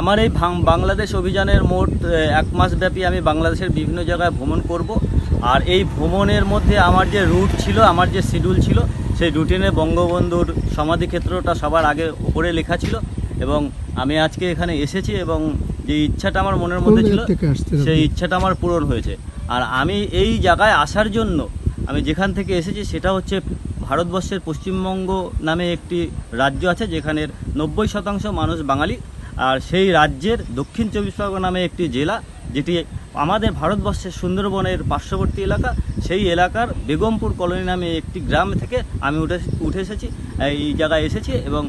আমার এই বাংলাদেশ অভিযানের মোট এক মাস ব্যাপী আমি বাংলাদেশের বিভিন্ন জায়গায় ভ্রমণ করব। আর এই ভ্রমণের মধ্যে আমার যে রুট ছিল আমার যে শিডিউল ছিল সেই রুটিনে বঙ্গবন্ধুর সমাধিক্ষেত্রটা সবার আগে ওপরে লেখা ছিল এবং আমি আজকে এখানে এসেছি এবং যে ইচ্ছাটা আমার মনের মধ্যে ছিল সেই ইচ্ছাটা আমার পূরণ হয়েছে। আর আমি এই জায়গায় আসার জন্য আমি যেখান থেকে এসেছি সেটা হচ্ছে ভারতবর্ষের পশ্চিমবঙ্গ নামে একটি রাজ্য আছে যেখানের নব্বই শতাংশ মানুষ বাঙালি। আর সেই রাজ্যের দক্ষিণ চব্বিশ পরগনা নামে একটি জেলা যেটি আমাদের ভারতবর্ষের সুন্দরবনের পার্শ্ববর্তী এলাকা সেই এলাকার বেগমপুর কলোনি নামে একটি গ্রাম থেকে আমি উঠে উঠে এসেছি এই জায়গায় এসেছি এবং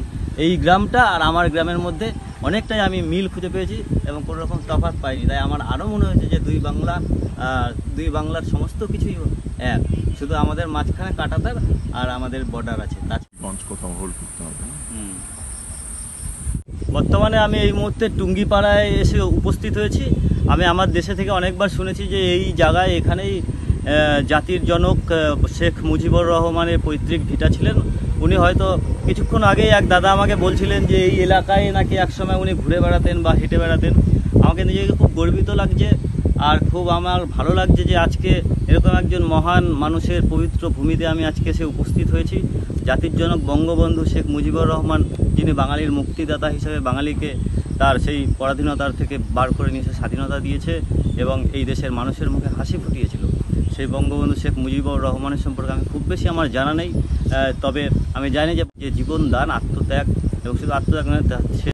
এই গ্রামটা আর আমার গ্রামের মধ্যে অনেকটাই আমি মিল খুঁজে পেয়েছি এবং কোনো রকম তফাৎ পাইনি। তাই আমার আরও মনে হয়েছে যে দুই বাংলা দুই বাংলার সমস্ত কিছুই এক। শুধু আমাদের মাঝখানে কাটাতার আর আমাদের বর্ডার আছে। কোথাও হোল্ড করতে হবে হুম। বর্তমানে আমি এই মুহূর্তে টুঙ্গিপাড়ায় এসে উপস্থিত হয়েছি। আমি আমার দেশে থেকে অনেকবার শুনেছি যে এই জায়গায় এখানেই জাতির জনক শেখ মুজিবুর রহমানের পৈতৃক ভিটা ছিলেন। উনি হয়তো কিছুক্ষণ আগেই এক দাদা আমাকে বলছিলেন যে এই এলাকায় নাকি একসময় উনি ঘুরে বেড়াতেন বা হেঁটে বেড়াতেন। আমাকে নিজেকে খুব গর্বিত লাগছে। আর খুব আমার ভালো লাগছে যে আজকে এরকম একজন মহান মানুষের পবিত্র ভূমিতে আমি আজকে এসে উপস্থিত হয়েছি। জাতির জনক বঙ্গবন্ধু শেখ মুজিবুর রহমান, যিনি বাঙালির মুক্তিদাতা হিসেবে বাঙালিকে তার সেই পরাধীনতার থেকে বার করে নিয়ে স্বাধীনতা দিয়েছে এবং এই দেশের মানুষের মুখে হাসি ফুটিয়েছিল। সেই বঙ্গবন্ধু শেখ মুজিবুর রহমানের সম্পর্কে আমি খুব বেশি আমার জানা নেই। তবে আমি জানি যে জীবন দান আত্মত্যাগ এবং শুধু আত্মত্যাগ সে